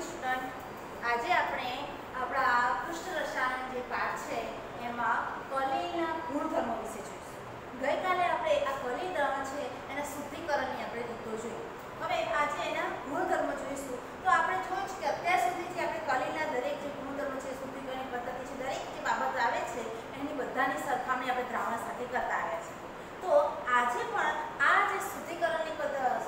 Morning student આજે આપણે આપણા પૃષ્ઠ રસાયણ જે પાઠ છે, એમાં કલીના ગુણધર્મો વિશે જોઈશું. ગઈકાલે આપણે આ કલી દ્રવ છે, એના શુદ્ધિકરણની આપણે રીતો જોઈ. હવે આજે એના ગુણધર્મ જોઈશું. તો આપણે જોયું છે કે અત્યાર સુધી આપણે કલીના દરેક જે ગુણધર્મો છે, શુદ્ધિકરણની પદ્ધતિ છે, દરેક જે બાબત આવે છે, એની બધાની સરખામણી આપણે દ્રાવણ સાથે કરતા આવ્યા છીએ. તો આજે પણ આ જે શુદ્ધિકરણની પદ્ધતિ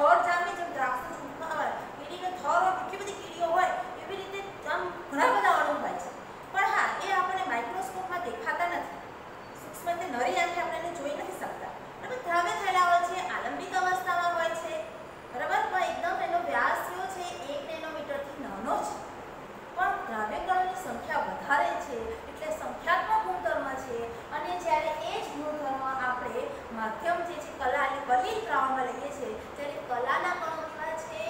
થર જામની જેમ દ્રાક્ષના છૂટમાં આવે કીડીનો થર હોય, કેટલી બધી કીડીઓ હોય, એવી રીતે આમ ઘણા બધા અણુ હોય છે. પણ હા, એ આપણને માઇક્રોસ્કોપમાં દેખાતા નથી. સૂક્ષ્મ નરી આંખે આપણે એને જોઈ નથી શકતા. બરાબર ધ્રાવે થયેલા હોય છે, આલંબિક અવસ્થામાં હોય છે, બરાબર? પણ એકદમ એનો વ્યાસ કયો છે, એક નેનોમીટરથી નાનો છે. પણ દ્રાવ્યકણોની સંખ્યા વધારે છે, એટલે સંખ્યાત્મક ગુણધર્મ છે. અને જ્યારે એ જ ગુણધર્મ આપણે માધ્યમ જે છે, કલા અને કલીલ પ્રાવમાં કલાના કણો કેવા છે?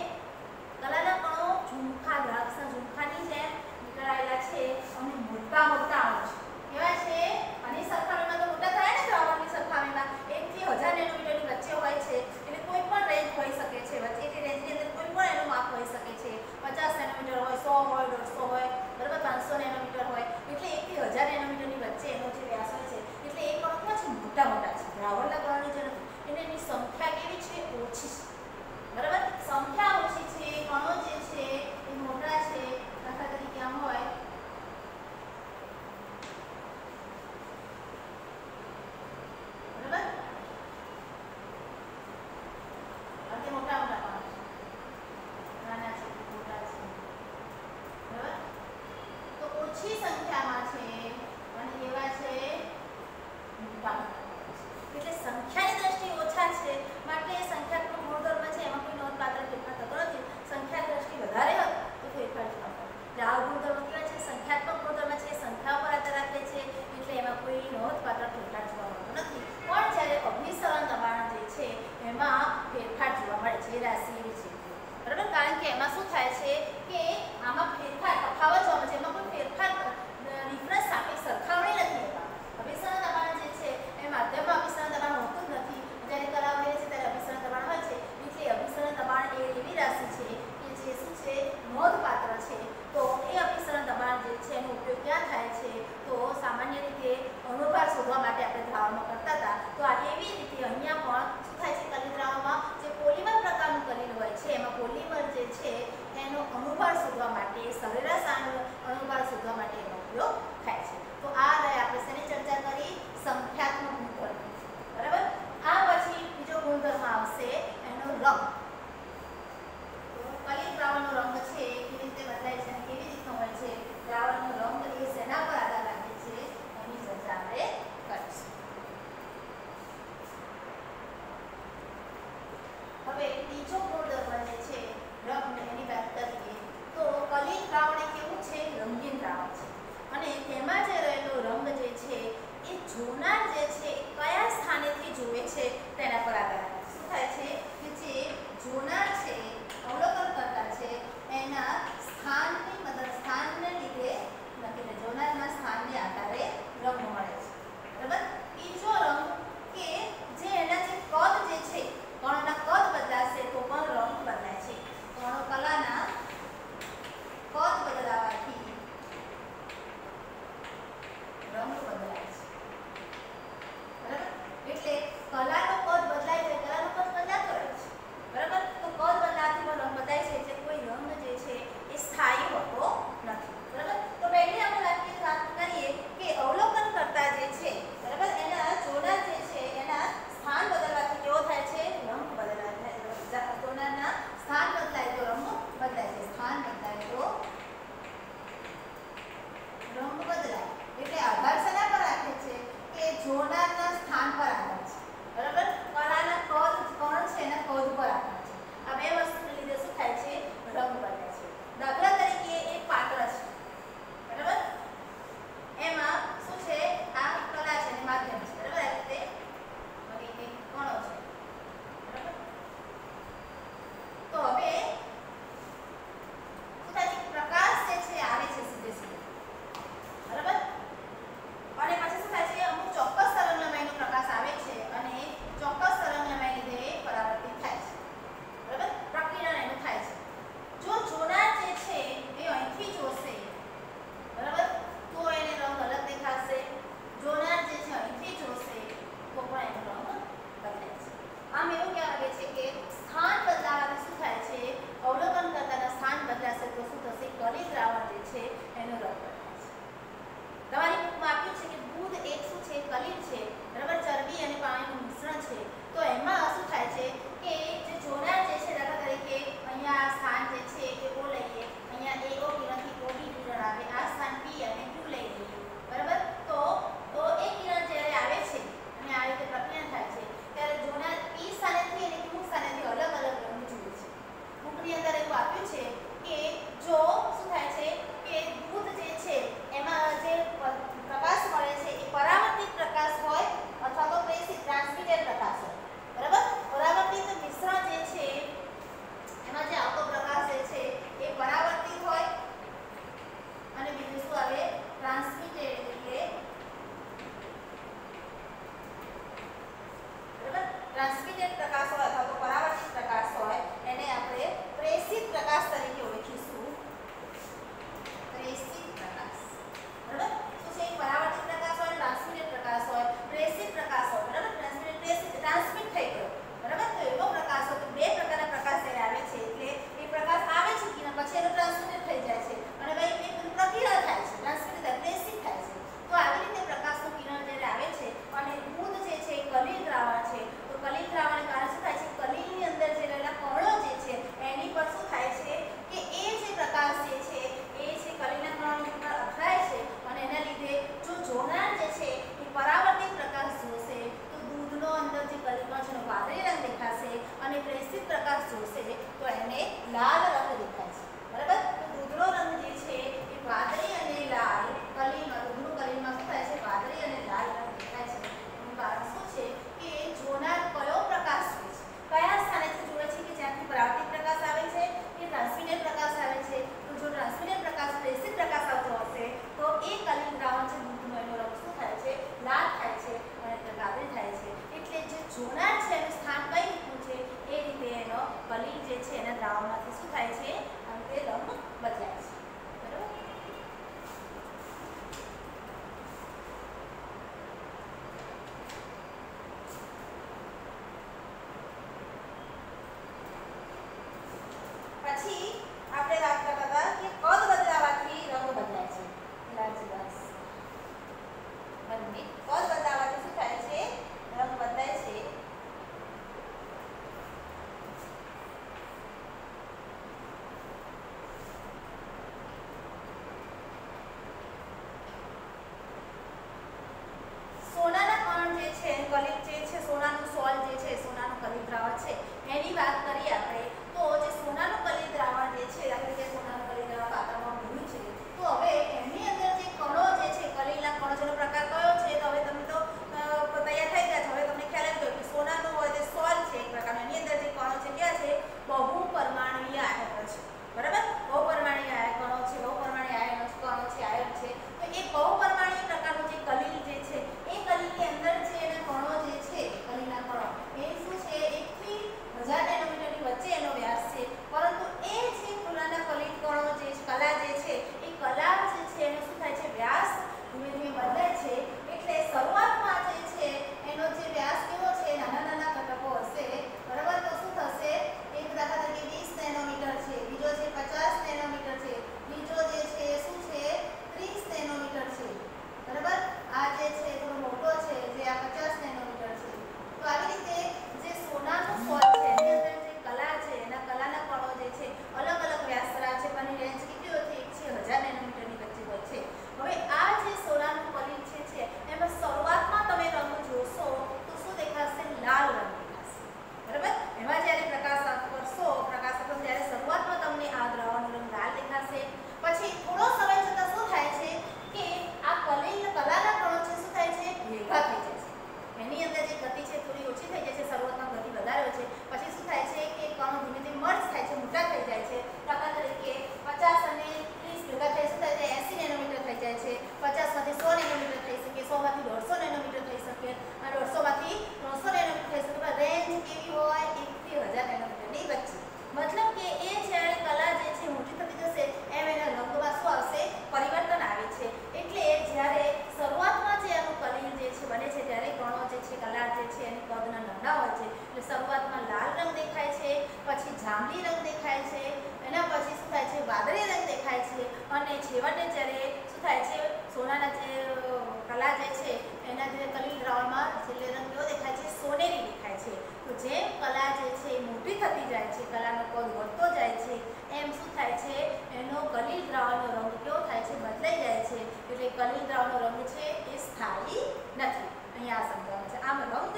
કલાના કણો ઝુમખા, દ્રાક્ષા ઝુમખાની જેમ નીકળાયેલા છે અને મોટા મોટા અણુ છે. કેવા છે? અને સરખામણીમાં તો મોટા થાય ને દ્રાવણની સરખામણીમાં એકથી હજાર નેનોમીટરની વચ્ચે હોય છે. એટલે કોઈ પણ રેન્જ હોઈ શકે છે. વચ્ચે એટલી રેન્જની અંદર કોઈ પણ એનું માપ હોઈ શકે છે. પચાસ નેનોમીટર હોય, સો હોય, દોઢસો હોય, બરાબર પાંચસો નેનોમીટર હોય. એટલે એકથી હજાર નેનોમીટરની વચ્ચે એનો જે વ્યાસ હોય છે, એટલે એક અણુમાં છે મોટા મોટા છે. દ્રાવણના કણોની જરૂર. નથી એટલે એની સંખ્યા કેવી છે? ઓછી છે. પદાર્થ છે એનું સ્થાન કઈ રીતનું છે? એ રીતે એનો બલી જે છે એના દ્રાવણમાંથી શું થાય છે? અને તે રંગ સ્થાયી નથી. અહીંયા સમજાવવાનું છે. આમ રંગ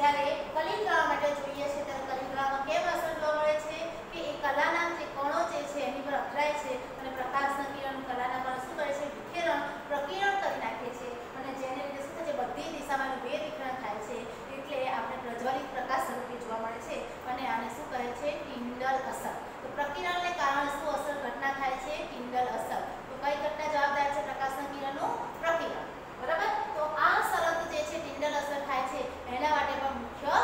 જ્યારે કલિંગા માટે જોઈએ છે, ત્યારે કલિંગામાં કેમ અસર જોવા મળે છે કે એ કલાના જે કણો જે છે એની પર અથડાય છે અને પ્રકાશના કિરણ કલાના પર શું કરે છે? વિખેરણ પ્રકિરણ કરી નાખે છે અને જેને લીધે શું થાય છે? બધી દિશામાં બે વિકરણ થાય છે. એટલે આપણે પ્રજ્વલિત પ્રકાશ સ્વરૂપે જોવા મળે છે અને આને શું કહે છે? કિંડલ અસર. તો પ્રકિરણને કારણે શું અસર ઘટના થાય છે? ટિન્ડલ અસર. છે એના માટે પણ મુખ્ય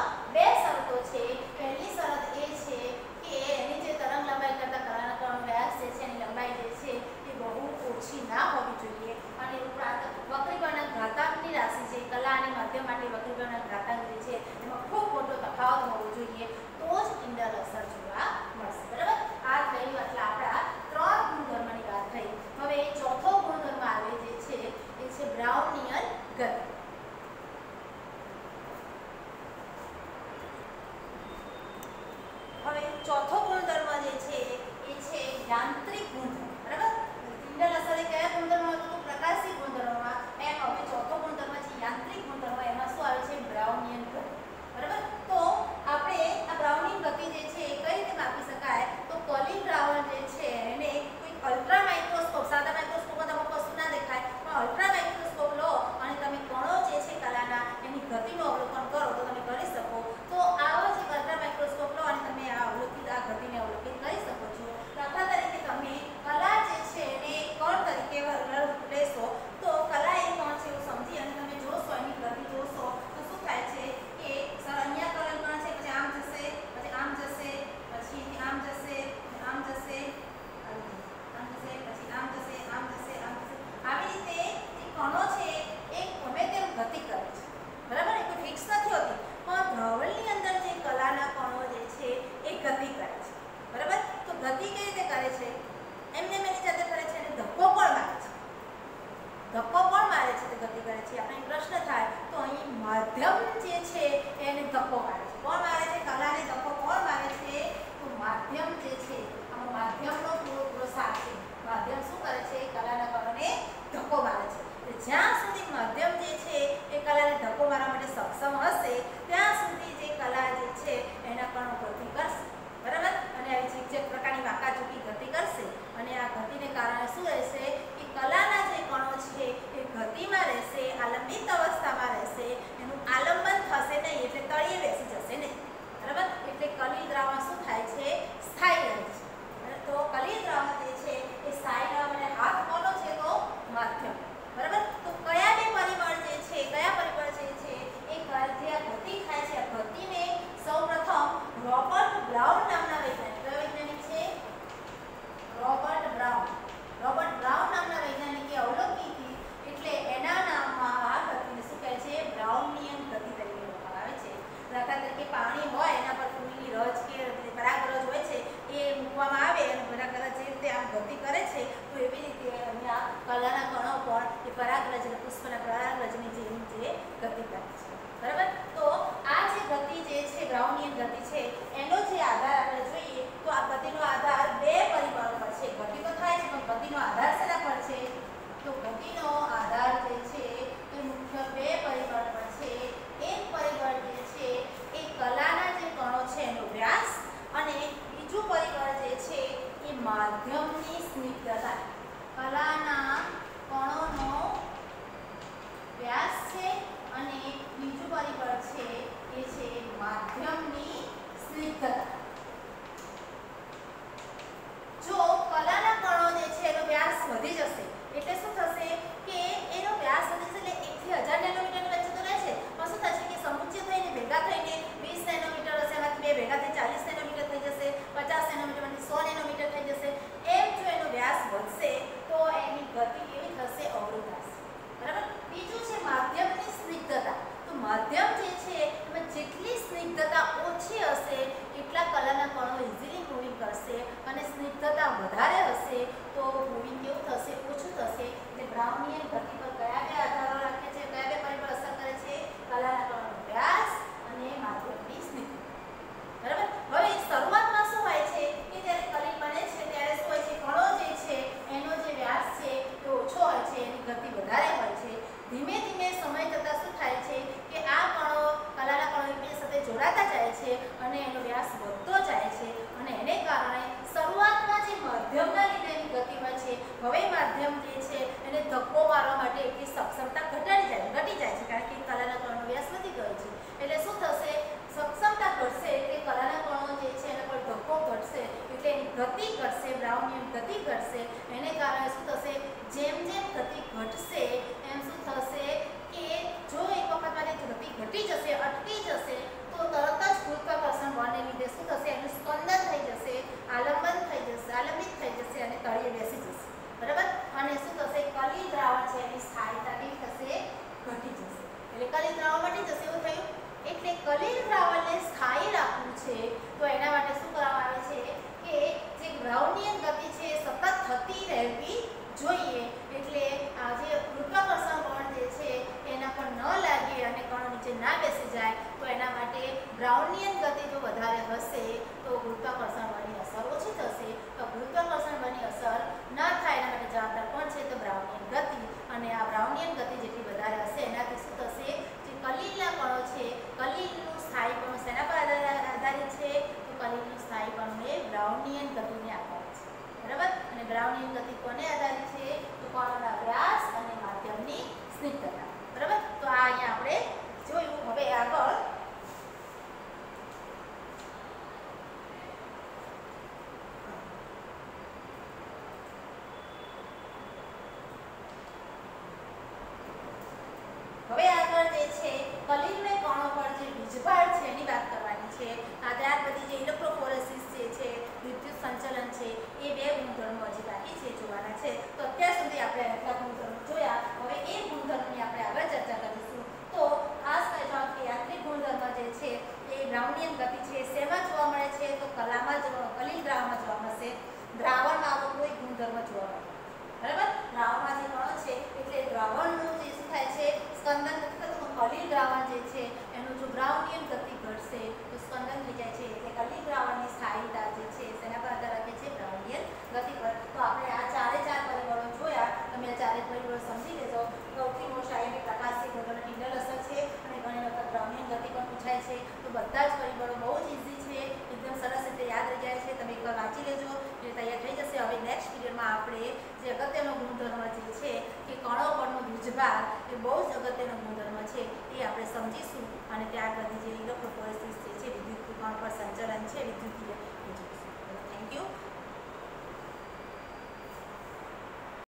ધક્કો મારવા માટે એટલી સક્ષમતા ઘટાડી જાય, ઘટી જાય છે, કારણ કે કલાના કણનો વ્યાસ વધી ગયો છે. એટલે શું થશે? સક્ષમતા ઘટશે એટલે કલાના કણો જે છે એના પર ધક્કો ઘટશે, એટલે એની ગતિ ઘટશે, બ્રાઉન નિયમ ગતિ ઘટશે, એને કારણે શું થશે? જેમ જેમ ગતિ ઘટશે, એમ શું થશે કે જો એક વખત માટે ગતિ ઘટી જશે, અટકી જશે, તો તરત જ ગુરુત્વાકર્ષણ બળને લીધે શું થશે? એનું સ્પંદન થઈ જશે, આલંબન થઈ જશે, આલંબિત થઈ જશે અને તળિયે બેસી જશે.